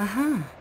Aha.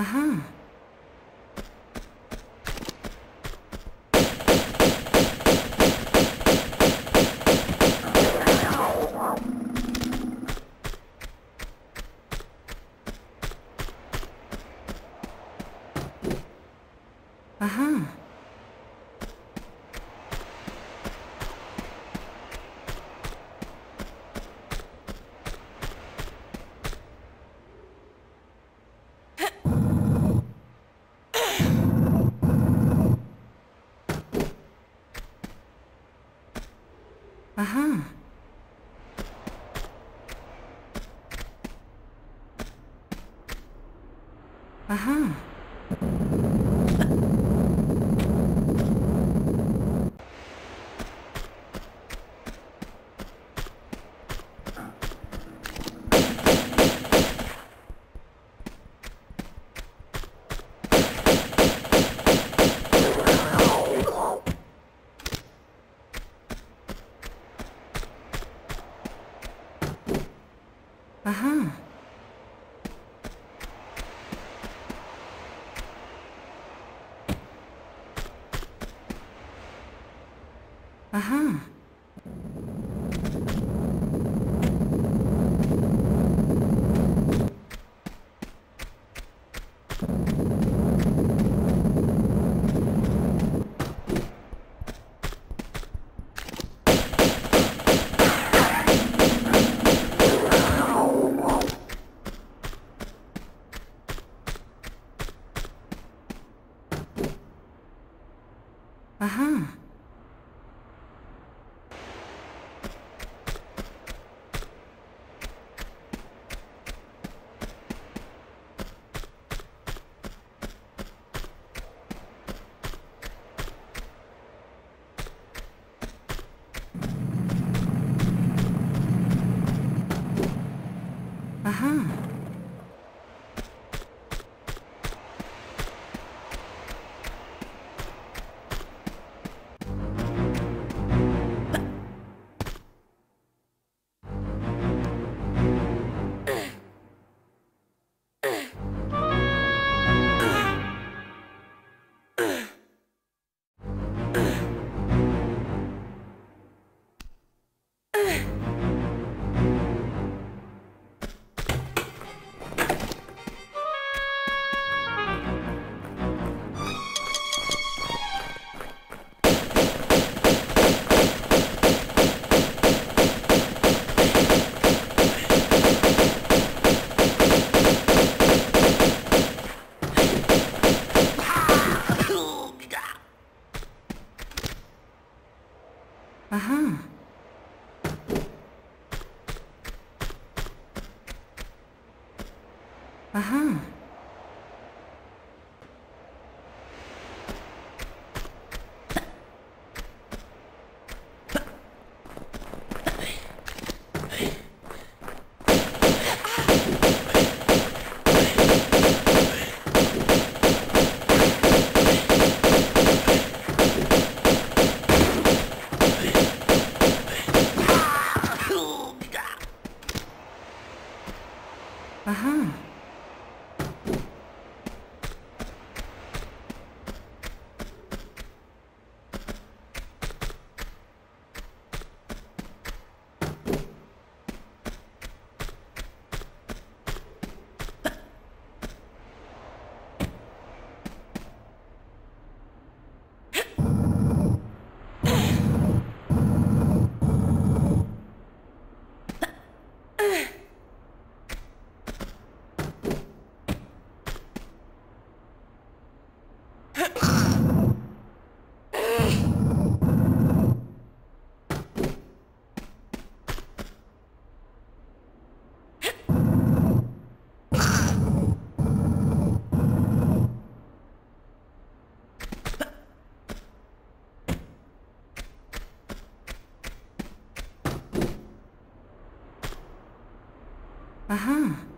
Uh-huh. Aha.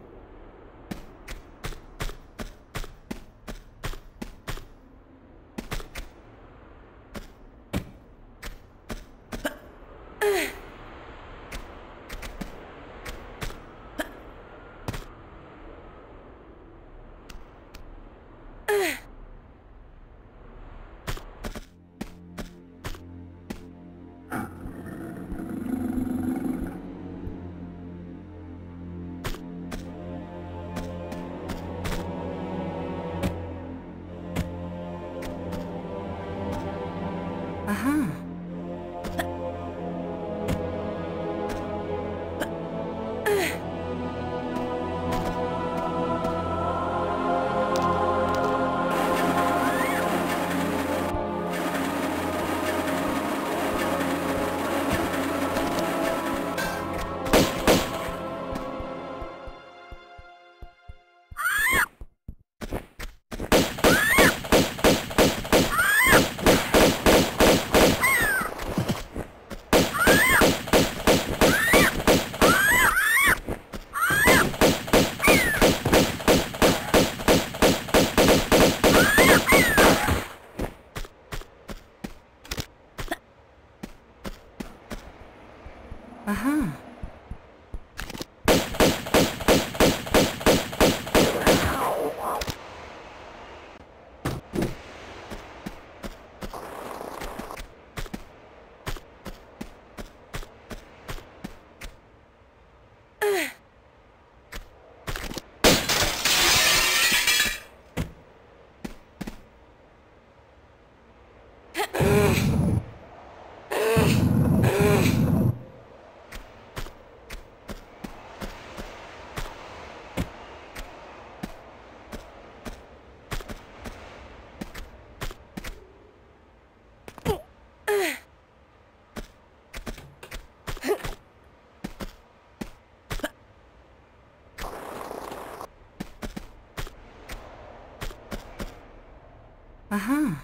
Aha.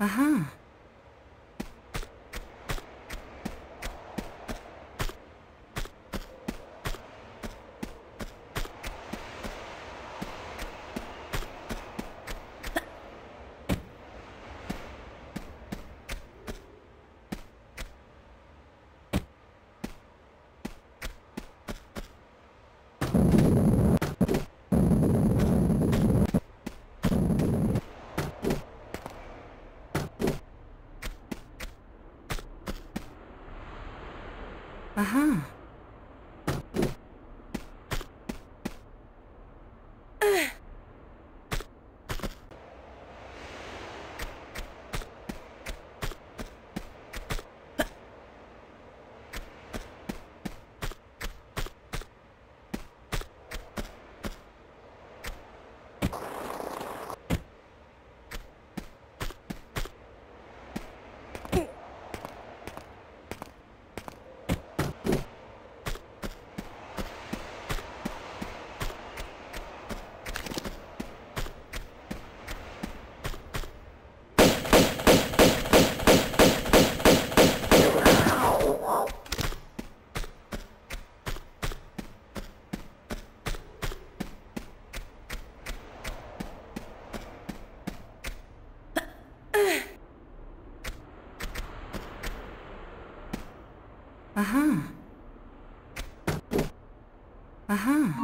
Aha. Uh-huh.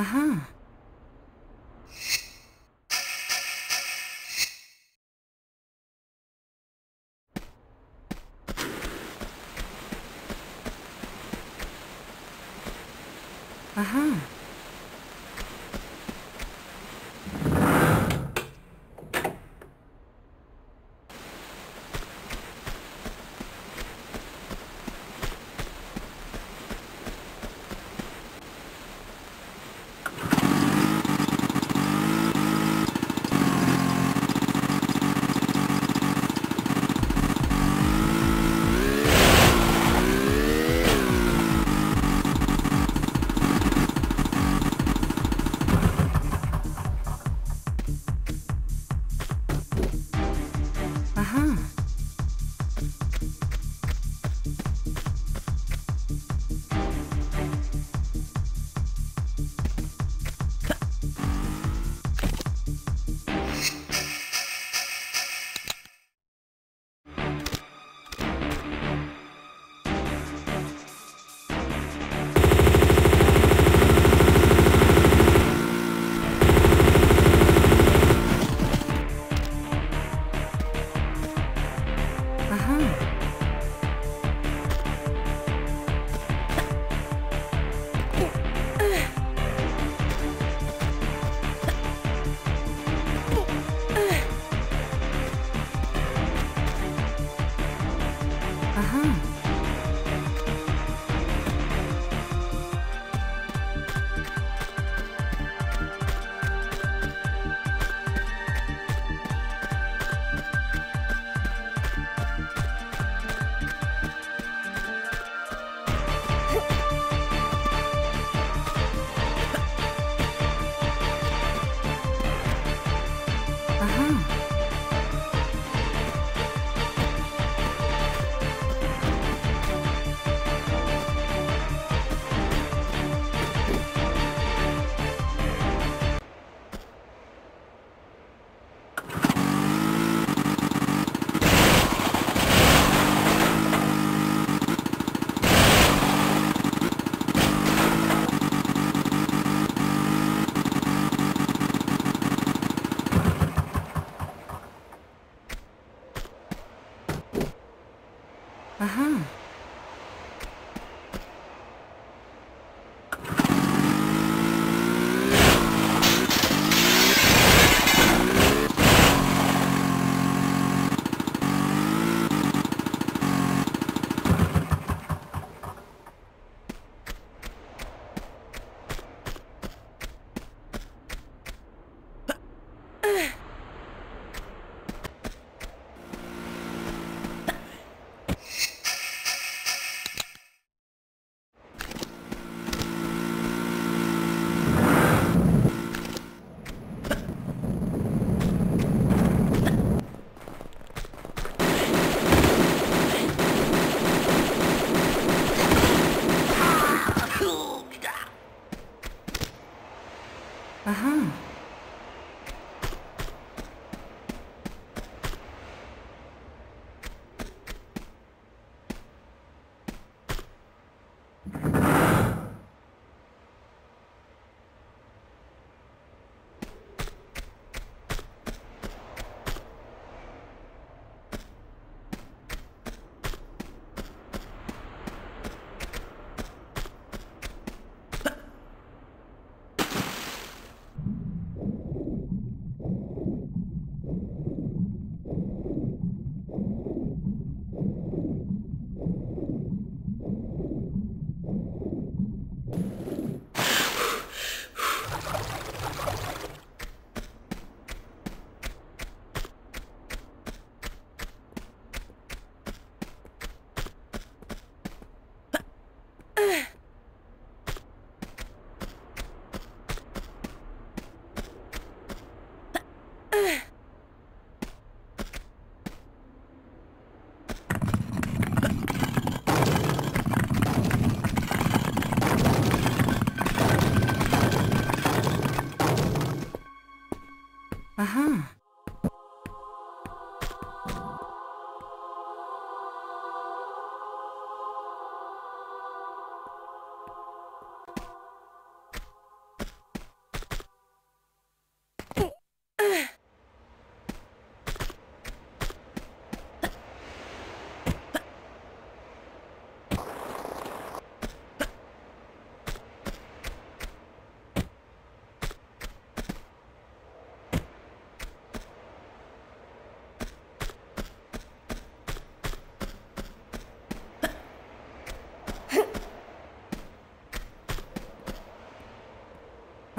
Uh-huh. Uh-huh.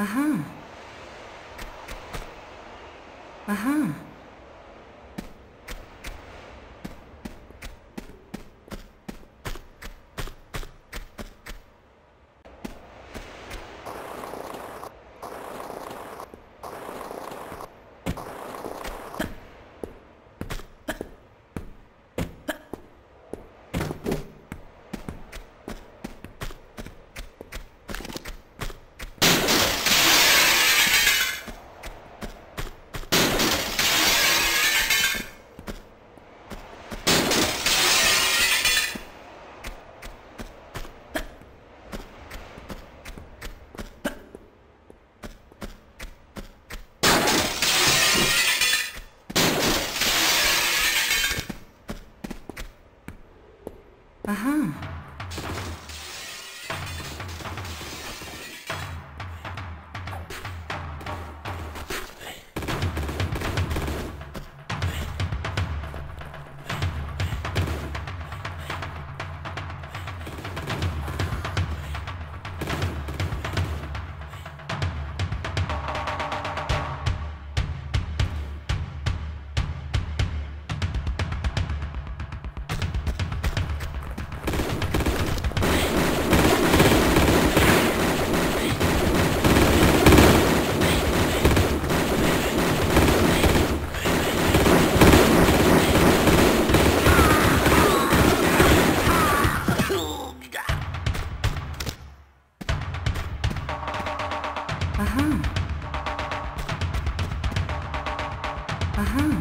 Uh-huh. Uh-huh. Aha.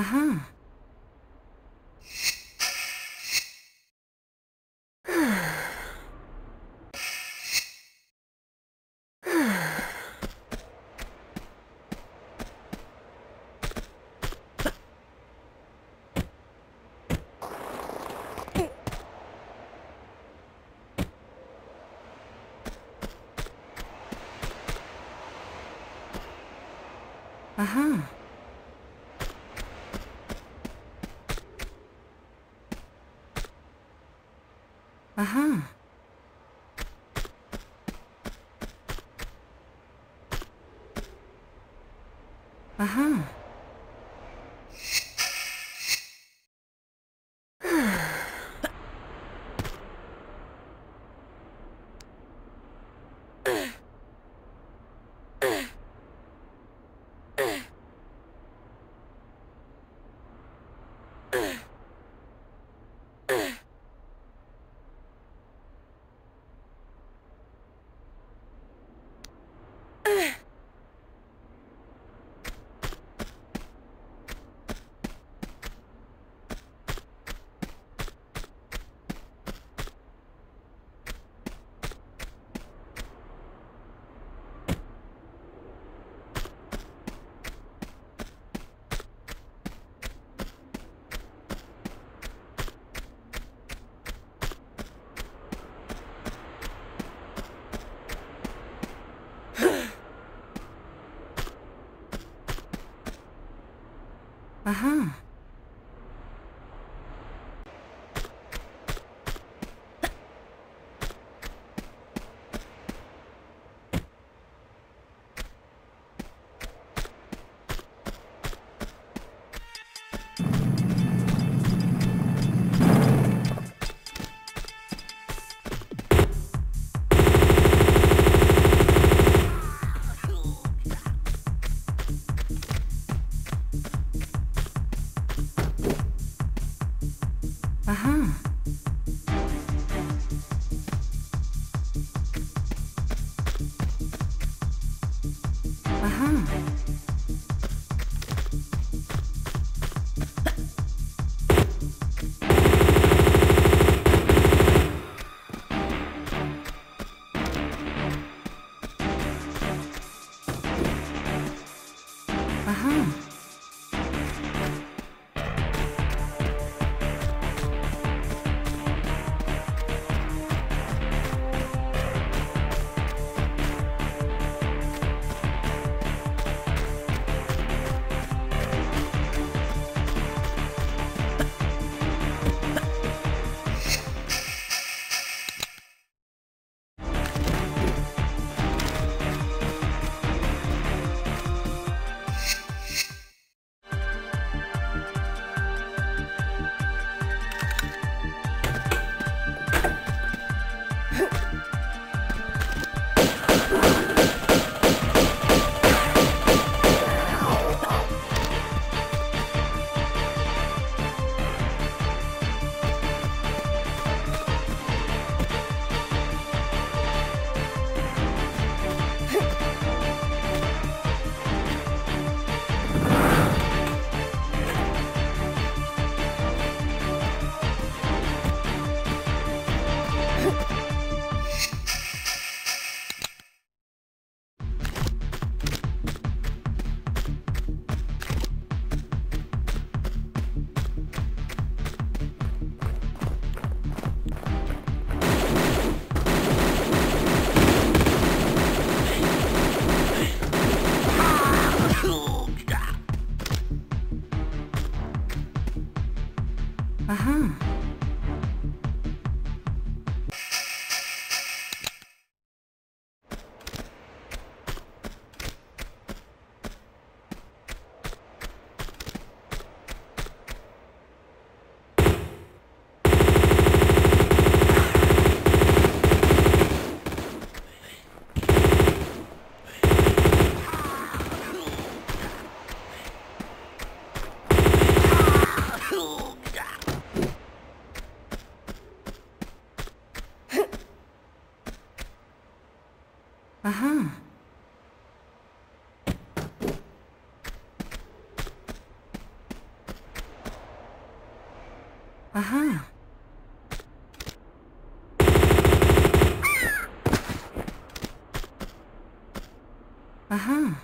Uh-huh. Uh-huh. Uh-huh. Uh-huh. Uh-huh.